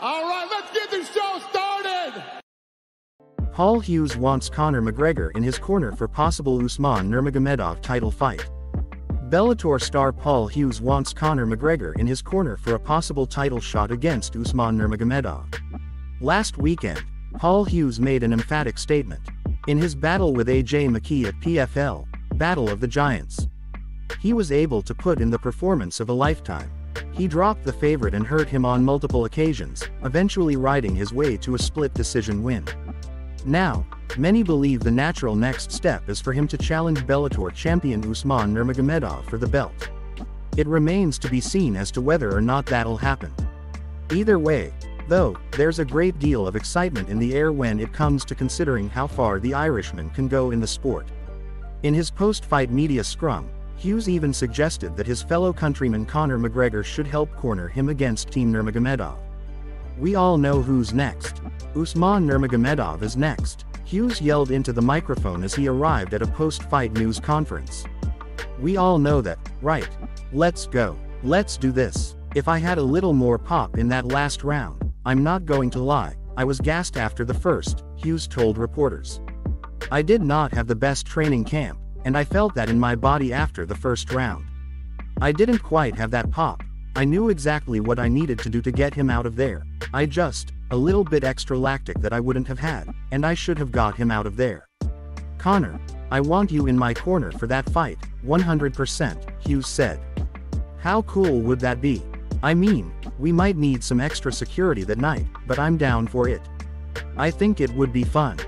All right, let's get this show started. Paul Hughes wants Conor McGregor in his corner for possible Usman Nurmagomedov title fight. Bellator star Paul Hughes wants Conor McGregor in his corner for a possible title shot against Usman Nurmagomedov. Last weekend, Paul Hughes made an emphatic statement. In his battle with AJ McKee at PFL, Battle of the Giants, he was able to put in the performance of a lifetime. He dropped the favorite and hurt him on multiple occasions, eventually riding his way to a split decision win. Now, many believe the natural next step is for him to challenge Bellator champion Usman Nurmagomedov for the belt. It remains to be seen as to whether or not that'll happen. Either way, though, there's a great deal of excitement in the air when it comes to considering how far the Irishman can go in the sport. In his post-fight media scrum, Hughes even suggested that his fellow countryman Conor McGregor should help corner him against Team Nurmagomedov. We all know who's next. Usman Nurmagomedov is next, Hughes yelled into the microphone as he arrived at a post-fight news conference. We all know that, right? Let's go. Let's do this. If I had a little more pop in that last round, I'm not going to lie, I was gassed after the first, Hughes told reporters. I did not have the best training camp, and I felt that in my body after the first round. I didn't quite have that pop. I knew exactly what I needed to do to get him out of there. I just, a little bit extra lactic that I wouldn't have had, and I should have got him out of there. Conor, I want you in my corner for that fight, 100%, Hughes said. How cool would that be? I mean, we might need some extra security that night, but I'm down for it. I think it would be fun.